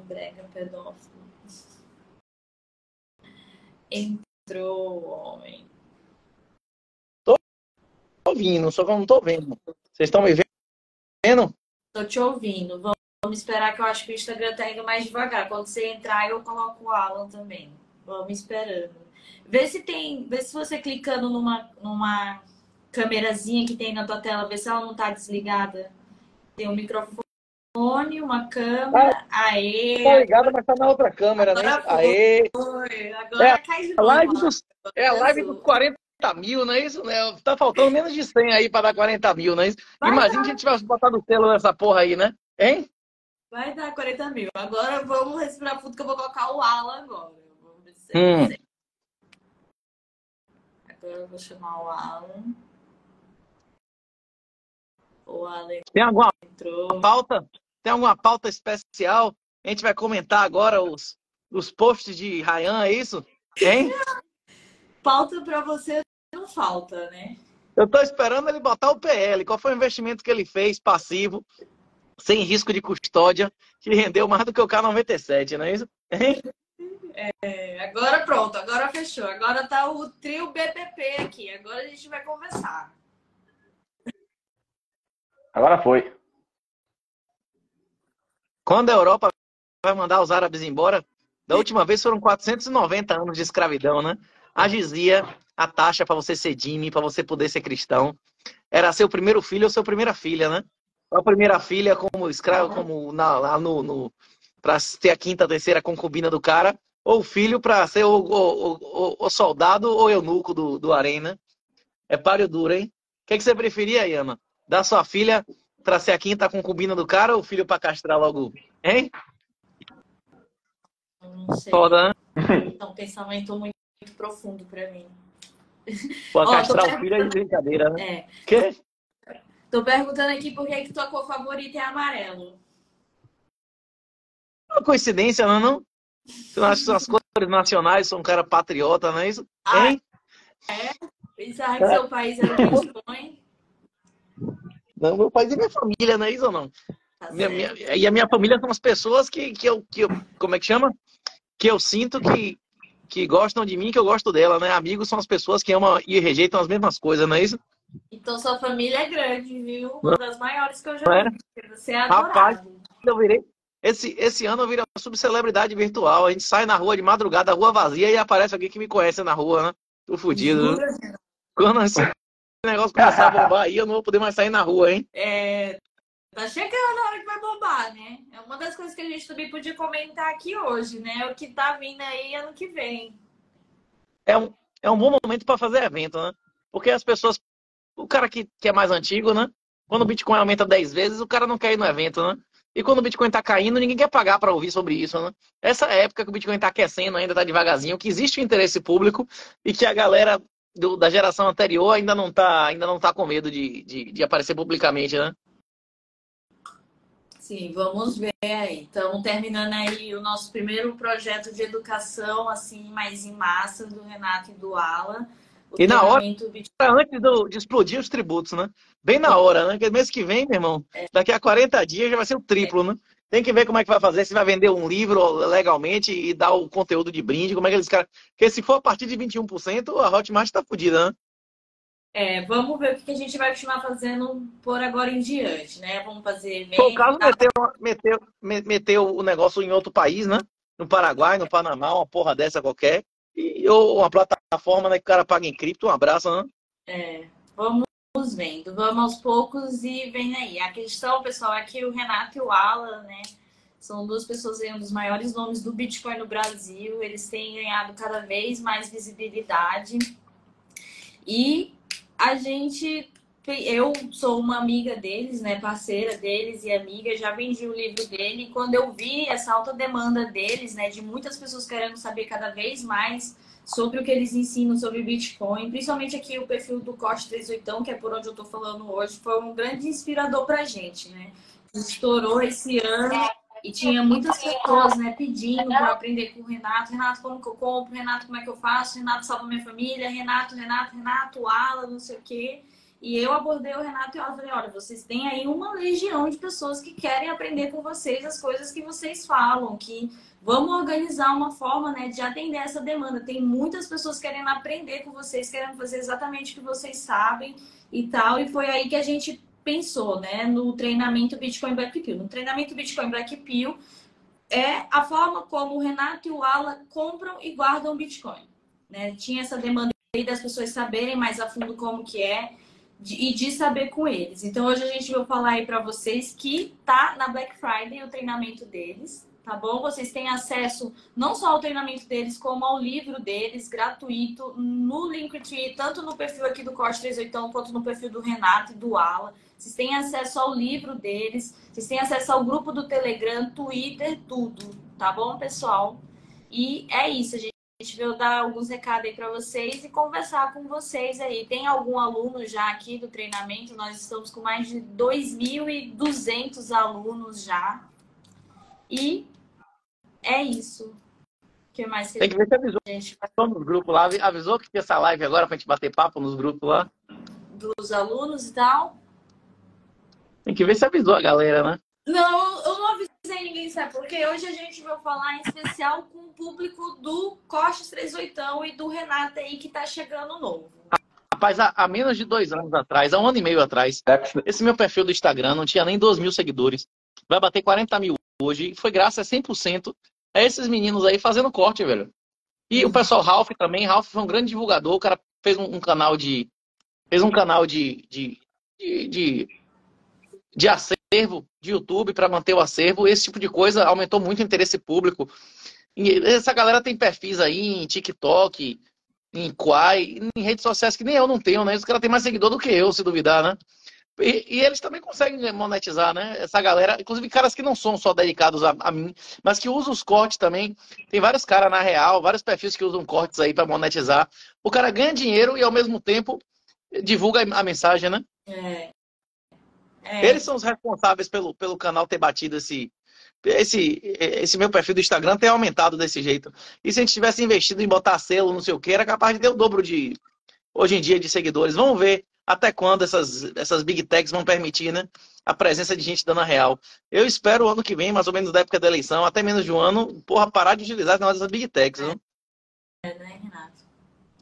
brega pedófilo. Entrou o homem. Tô ouvindo, só que eu não tô vendo. Vocês estão me vendo? Tô te ouvindo. Vamos, vamos esperar que eu acho que o Instagram tá indo mais devagar. Quando você entrar, eu coloco o Alan também. Vamos esperando. Vê se tem. Vê se você clicando numa, numa câmerazinha que tem na tua tela, vê se ela não tá desligada. Tem um microfone, uma câmera. Ah, aê! Tá ligado, mas tá na outra câmera, né? Agora Aê! Foi. Agora É, cai de A live novo. dos, é a live dos 40 mil, não é isso? Né? Tá faltando menos de 100 aí pra dar 40 mil, não é isso? Vai Imagina se a gente tivesse botado o selo nessa porra aí, né? Hein? Vai dar 40 mil. Agora vamos respirar fundo que eu vou colocar o Alan agora. Vamos ver se Hum. Agora eu vou chamar o Alan. O Alan Tem alguma entrou. pauta? Tem alguma pauta especial? A gente vai comentar agora os, os posts de Ryan, é isso? Hein? Pauta pra você não falta, né? Eu tô esperando ele botar o PL. Qual foi o investimento que ele fez passivo, sem risco de custódia, que rendeu mais do que o K97, não é isso? Hein? É, agora pronto, agora fechou. Agora tá o trio BPP aqui. Agora a gente vai conversar. Agora foi. Quando a Europa vai mandar os árabes embora, da última vez foram 490 anos de escravidão, né? Agizia a taxa para você ser dime, para você poder ser cristão, era seu primeiro filho ou sua primeira filha, né? A primeira filha como escravo, como na, lá no, no para ter a quinta, terceira concubina do cara, ou filho para ser o, o, o, o soldado ou eunuco do, do harém, né? É páreo duro, hein? O que, que você preferia, Iana? Dar sua filha para ser a quinta concubina do cara ou o filho para castrar logo? Hein? Não sei. Foda, né? É um pensamento muito, muito profundo pra mim. Ó, tô castrar o filho é de brincadeira, né? É. Que? Tô perguntando aqui por que, que tua cor favorita é amarelo. Uma coincidência, não é não? Não acha que são as cores nacionais, sou um cara patriota, não é isso? Ah, Hein? Pensava que seu país era o Bitcoin. Não, meu país é minha família, não é isso ou não? Tá Minha- minha- e a minha família são as pessoas que, que, eu, que eu. Como é que chama? Que eu sinto que, que gostam de mim, que eu gosto dela, né? Amigos são as pessoas que amam e rejeitam as mesmas coisas, não é isso? Então sua família é grande, viu? Uma das maiores que eu já é? vi. Você é Rapaz. Eu virei. Esse, esse ano eu virei uma subcelebridade virtual. A gente sai na rua de madrugada, a rua vazia, e aparece alguém que me conhece na rua, né? Tô fudido. né? Quando esse negócio começar a bombar aí, eu não vou poder mais sair na rua, hein? É, tá chegando a hora que vai bombar, né? É uma das coisas que a gente também podia comentar aqui hoje, né? O que tá vindo aí ano que vem. É um, é um bom momento para fazer evento, né? Porque as pessoas. O cara que, que é mais antigo, né? Quando o Bitcoin aumenta 10 vezes, o cara não quer ir no evento, né? E quando o Bitcoin tá caindo, ninguém quer pagar para ouvir sobre isso, né? Essa época que o Bitcoin tá aquecendo, ainda tá devagarzinho, que existe o interesse público e que a galera do- da geração anterior ainda não tá, ainda não tá com medo de, de, de aparecer publicamente, né? Sim, vamos ver aí. Estamos terminando aí o nosso primeiro projeto de educação, assim, mais em massa, do Renato e do Alan. E na hora- Bitcoin. Antes do- de explodir os tributos, né? Bem na hora, né? Porque mês que vem, meu irmão, daqui a 40 dias já vai ser o triplo, né? Tem que ver como é que vai fazer, se vai vender um livro legalmente e dar o conteúdo de brinde, como é que eles caras. Porque se for a partir de 21%, a Hotmart tá fodida, né? É, vamos ver o que a gente vai continuar fazendo por agora em diante, né? Vamos fazer Se for o caso, tá? meteu, meteu, me- meteu o negócio em outro país, né? No Paraguai, no Panamá, uma porra dessa qualquer. E, ou uma plataforma né, que o cara paga em cripto, um abraço, né? É, vamos vendo, vamos aos poucos e vem aí. A questão, pessoal, é que o Renato e o Alan, né? São duas pessoas um dos maiores nomes do Bitcoin no Brasil. Eles têm ganhado cada vez mais visibilidade. E a gente, eu sou uma amiga deles, né? Parceira deles e amiga, já vendi o livro dele. E quando eu vi essa alta demanda deles, né? De muitas pessoas querendo saber cada vez mais sobre o que eles ensinam sobre Bitcoin, principalmente aqui o perfil do Corte 38, que é por onde eu tô falando hoje, foi um grande inspirador pra gente, né? Estourou esse ano e tinha muitas pessoas, né, pedindo para aprender com o Renato. Renato, como que eu compro? Renato, como é que eu faço? Renato, salva minha família. Renato, Renato, Renato, Ala, não sei o quê. E eu abordei o Renato e eu falei, olha, vocês têm aí uma legião de pessoas que querem aprender com vocês as coisas que vocês falam, que vamos organizar uma forma né, de atender essa demanda. Tem muitas pessoas querendo aprender com vocês, querendo fazer exatamente o que vocês sabem e tal. E foi aí que a gente pensou, né, no treinamento Bitcoin Black Pill. No treinamento Bitcoin Black Pill é a forma como o Renato e o Ala compram e guardam Bitcoin. Né? Tinha essa demanda aí das pessoas saberem mais a fundo como que é e de saber com eles. Então hoje a gente vai falar aí para vocês que tá na Black Friday o treinamento deles, tá bom? Vocês têm acesso não só ao treinamento deles, como ao livro deles, gratuito, no Linktree, tanto no perfil aqui do Corte 38, quanto no perfil do Renato e do Ala. Vocês têm acesso ao livro deles, vocês têm acesso ao grupo do Telegram, Twitter, tudo, tá bom, pessoal? E é isso, gente gente veio dar alguns recados aí para vocês e conversar com vocês aí. Tem algum aluno já aqui do treinamento? Nós estamos com mais de 2.200 alunos já. E é isso. O que mais Tem que ver se avisou. gente nos grupos lá. Avisou que tinha essa live agora para a gente bater papo nos grupos lá? Dos alunos e tal? Tem que ver se avisou a galera, né? Não, eu não avisei ninguém, sabe? Porque hoje a gente vai falar em especial com o público do Costas 38 e do Renato aí que tá chegando novo. Rapaz, há, há, menos de dois anos atrás, há um ano e meio atrás, esse meu perfil do Instagram não tinha nem 2 mil seguidores. Vai bater 40 mil hoje. Foi graças a 100% a esses meninos aí fazendo corte, velho. E o pessoal Ralph também. Ralph foi um grande divulgador. O cara fez um, um canal de. Fez um canal de, de, de, de, de acervo de YouTube para manter o acervo. Esse tipo de coisa aumentou muito o interesse público. E essa galera tem perfis aí em TikTok, em Quai, em redes sociais que nem eu não tenho, né? Os caras têm mais seguidor do que eu, se duvidar, né? E, e, eles também conseguem monetizar, né? Essa galera, inclusive caras que não são só dedicados a, a mim, mas que usam os cortes também. Tem vários caras na real, vários perfis que usam cortes aí para monetizar. O cara ganha dinheiro e ao mesmo tempo divulga a mensagem, né? É. É. Eles são os responsáveis pelo, pelo canal ter batido esse, esse, esse meu perfil do Instagram ter aumentado desse jeito. E se a gente tivesse investido em botar selo, não sei o que, era capaz de ter o dobro de, hoje em dia, de seguidores. Vamos ver até quando essas, essas big techs vão permitir, né? A presença de gente dando a real. Eu espero o ano que vem, mais ou menos da época da eleição, até menos de um ano, porra, parar de utilizar as big techs, né? É, né, Renato?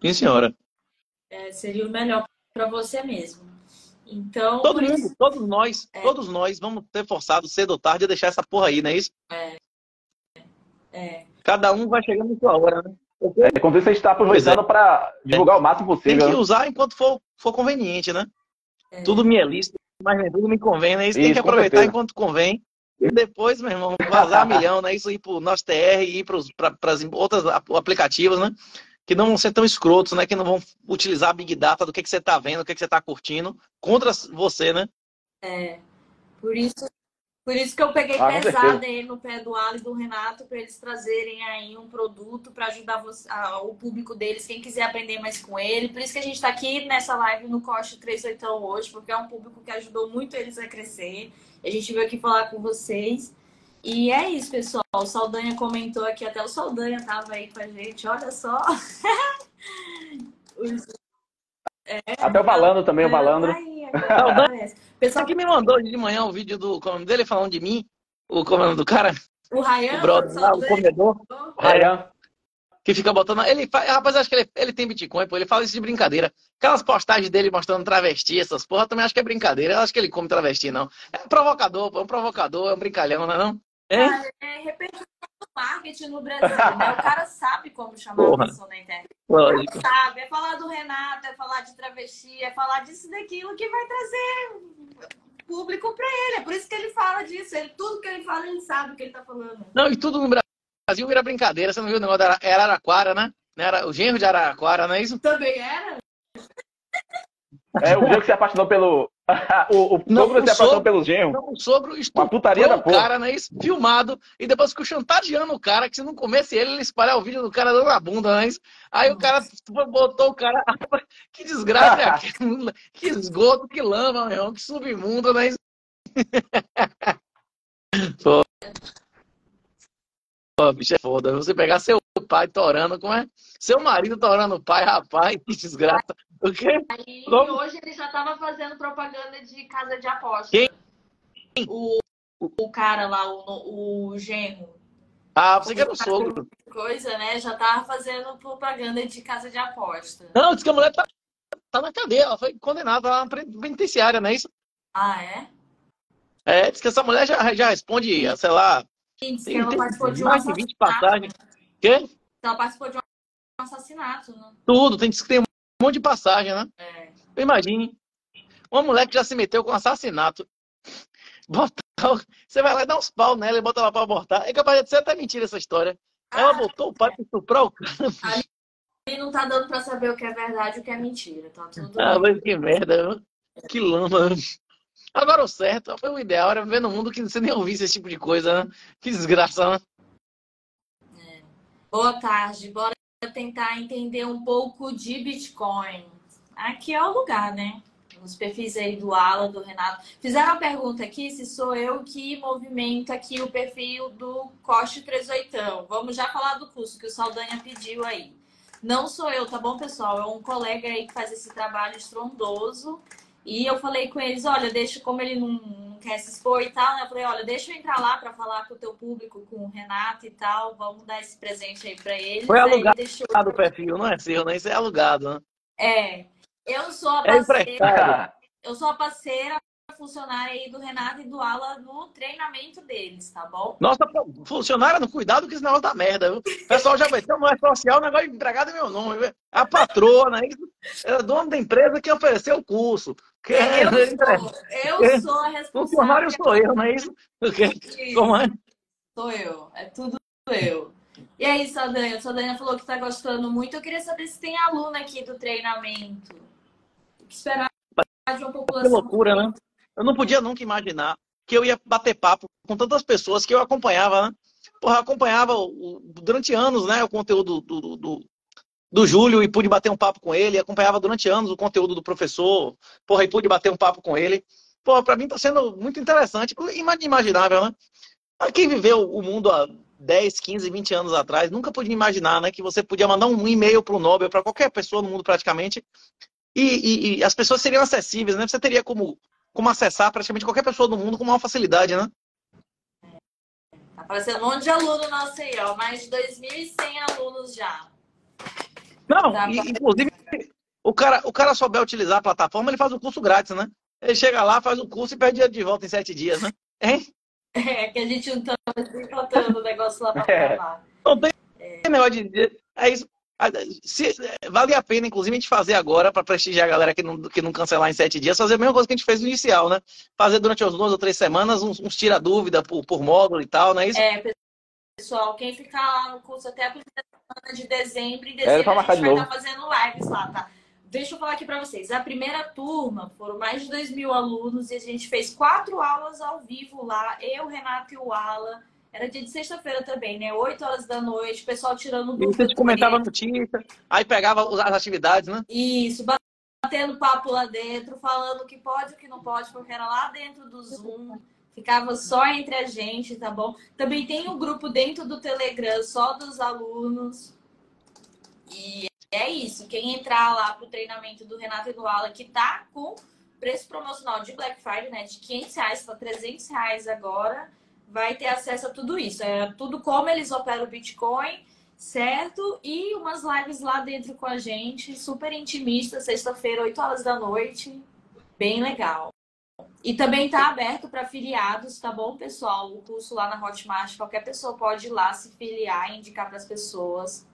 Sim, senhora. É, seria o melhor para você mesmo. Então. Todo mundo, isso... todos nós, é. todos nós vamos ter forçado cedo ou tarde a deixar essa porra aí, não é isso? É. É. Cada um vai chegando em sua hora, né? É, quando você está aproveitando é. para divulgar é. o máximo possível. Tem que usar enquanto for, for conveniente, né? É. Tudo me é lícito, mas nem tudo me convém, né? Isso, isso tem que aproveitar enquanto convém. E depois, meu irmão, vazar milhão, né? Isso ir pro nosso TR e ir para as outras aplicativos, né? Que não vão ser tão escrotos, né? Que não vão utilizar a Big Data do que, que você está vendo, do que, que você está curtindo, contra você, né? É. Por isso, por isso que eu peguei ah, pesado aí no pé do Ali e do Renato para eles trazerem aí um produto para ajudar você, a, o público deles, quem quiser aprender mais com ele. Por isso que a gente está aqui nessa live no Coste 38 hoje, porque é um público que ajudou muito eles a crescer. A gente veio aqui falar com vocês. E é isso, pessoal. O Saldanha comentou aqui, até o Saldanha tava aí com a gente, olha só. é, até o Balandro também, o Balandro. Aí, Pessoal que me mandou de manhã o um vídeo do como dele falando de mim, o como do cara? O Ryan, o brother, lá, o comedor. O Ryan. Que fica botando. Ele, rapaz, acho que ele, ele tem Bitcoin, pô. Ele fala isso de brincadeira. Aquelas postagens dele mostrando travesti, essas porra, também acho que é brincadeira. Eu acho que ele come travesti, não. É um provocador, pô. É um provocador, é um brincalhão, não é não? É, é repercussão do marketing no Brasil, né? O cara sabe como chamar Porra. a pessoa na internet. Lógico. Sabe, é falar do Renato, é falar de travesti, é falar disso e daquilo que vai trazer público para ele. É por isso que ele fala disso. Ele, tudo que ele fala, ele sabe o que ele tá falando. Não, e tudo no Brasil vira brincadeira. Você não viu o negócio da Araraquara, né? Era o genro de Araraquara, não é isso? Também era? É o genro que se apaixonou pelo. o, o não, sogro se apaixonou pelo genro. Não, o sogro estuprou o cara, né? Isso, filmado. E depois ficou chantageando o cara, que se não comesse ele, ele espalhar o vídeo do cara dando a bunda, né? Aí o cara botou o cara. que desgraça é? Que esgoto, que lama, meu irmão, que submundo, né? Pô. Pô, bicho é foda. Você pegar seu pai torando, como é? Seu marido torando o pai, rapaz, que desgraça. O quê? Aí Como? hoje ele já tava fazendo propaganda de casa de aposta. Quem? O, o cara lá, o, o genro. Ah, você que era o sogro. Coisa, né? Já tava fazendo propaganda de casa de aposta. Não, disse que a mulher tá, tá na cadeia, ela foi condenada lá na penitenciária, não é isso? Ah, é? É, diz que essa mulher já, já responde, sei lá, Sim, diz que tem, ela tem participou de um mais de 20 assassinato. passagens. Quê? Ela participou de um assassinato, né? Tudo, tem, diz que tem monte de passagem, né? É. Imagine. Uma mulher que já se meteu com assassinato. Botar, você vai lá e dá uns pau nela e bota ela pra abortar. É capaz de ser até mentira essa história. Ela botou o pai pra estuprar o cara. E não tá dando pra saber o que é verdade e o que é mentira. Tá tudo. Ah, mas que merda. Que lama. Agora o certo, foi o ideal, era viver num mundo que você nem ouvisse esse tipo de coisa, né? Que desgraça, né? Boa tarde. Bora tentar entender um pouco de Bitcoin. Aqui é o lugar, né? Nos perfis aí do Alan, do Renato. Fizeram uma pergunta aqui se sou eu que movimento aqui o perfil do Coste 38. Vamos já falar do curso que o Saldanha pediu aí. Não sou eu, tá bom, pessoal? É um colega aí que faz esse trabalho estrondoso. E eu falei com eles, olha, deixa, como ele não, não quer se expor e tal, né? Eu falei, olha, deixa eu entrar lá para falar com o teu público, com o Renato e tal. Vamos dar esse presente aí para eles. Foi ele alugado. deixou- do perfil, não é seu, né? Isso é alugado, né? É. Eu sou a É parceira, emprestado. eu sou a parceira funcionária aí do Renato e do Ala no treinamento deles, tá bom? Nossa, funcionário, no cuidado que esse negócio dá merda, viu? O pessoal já vai ter uma social, o negócio de empregado é meu nome, viu? A patrona, é dona da empresa que ofereceu o curso. Que é, Eu sou, eu sou a funcionário responsável. sou eu, não é isso? Isso, Como é? Sou eu, é tudo eu. E aí, Saldanha? Saldanha falou que tá gostando muito. Eu queria saber se tem aluno aqui do treinamento. O que esperar de uma Que população. loucura, né? Eu não podia nunca imaginar que eu ia bater papo com tantas pessoas que eu acompanhava, né? Porra, eu acompanhava durante anos, né, o conteúdo do, do, do, do Júlio e pude bater um papo com ele, acompanhava durante anos o conteúdo do professor, porra, e pude bater um papo com ele. Porra, pra mim tá sendo muito interessante, inimaginável, né? Quem viveu o mundo há 10, 15, 20 anos atrás, nunca podia imaginar, né, que você podia mandar um e-mail pro Nobel, para qualquer pessoa no mundo praticamente, e, e- e as pessoas seriam acessíveis, né? Você teria como, como acessar praticamente qualquer pessoa do mundo com maior facilidade, né? Tá aparecendo um monte de aluno nosso aí, ó. Mais de 2.100 alunos já. Não, Tá e- inclusive, o cara, o cara souber utilizar a plataforma, ele faz o curso grátis, né? Ele chega lá, faz o curso e perde dinheiro de volta em sete dias, né? Hein? É, que a gente não tá botando o negócio lá pra É. falar. Não tem negócio de. É isso. Ah, Se, vale a pena, inclusive, a gente fazer agora, para prestigiar a galera que não, que não cancelar em sete dias, fazer a mesma coisa que a gente fez no inicial, né? Fazer durante as duas ou três semanas uns, uns tira-dúvida por, por módulo e tal, não é isso? É, pessoal, quem ficar lá no curso até a primeira semana de dezembro, em É, dezembro pra a gente de vai estar fazendo lives lá, tá? Deixa eu falar aqui pra vocês. A primeira turma foram mais de 2 mil alunos e a gente fez quatro aulas ao vivo lá. Eu, Renato e o Ala. Era dia de sexta-feira também, né? 8 horas da noite, o pessoal tirando E dúvida. você comentava notícia, aí pegava as atividades, né? Isso, batendo papo lá dentro, falando o que pode e o que não pode, porque era lá dentro do Zoom. Ficava só entre a gente, tá bom? Também tem um grupo dentro do Telegram só dos alunos. E é isso. Quem entrar lá pro treinamento do Renato Eduala, que tá com preço promocional de Black Friday, né? De 500 reais para 300 reais agora, vai ter acesso a tudo isso. É tudo como eles operam o Bitcoin, certo? E umas lives lá dentro com a gente, super intimista, sexta-feira, 8 horas da noite. Bem legal. E também tá aberto para filiados, tá bom, pessoal? O curso lá na Hotmart, qualquer pessoa pode ir lá se filiar e indicar para as pessoas.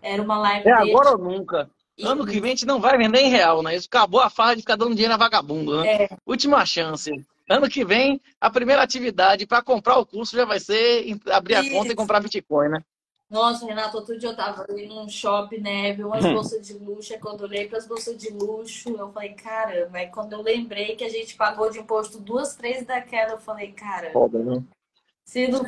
Era uma live É agora ou nunca. E- Ano que vem a gente não vai vender em real, né? Isso acabou a farra de ficar dando dinheiro a vagabundo, né? É. Última chance. Ano que vem, a primeira atividade para comprar o curso já vai ser abrir a Isso. conta e comprar Bitcoin, né? Nossa, Renato, outro dia eu tava ali num shopping, né? Vi umas Hum. bolsas de luxo. Aí quando eu olhei pras bolsas de luxo, eu falei, caramba. Aí quando eu lembrei que a gente pagou de imposto duas, três daquela, eu falei, cara, Foda, né? se não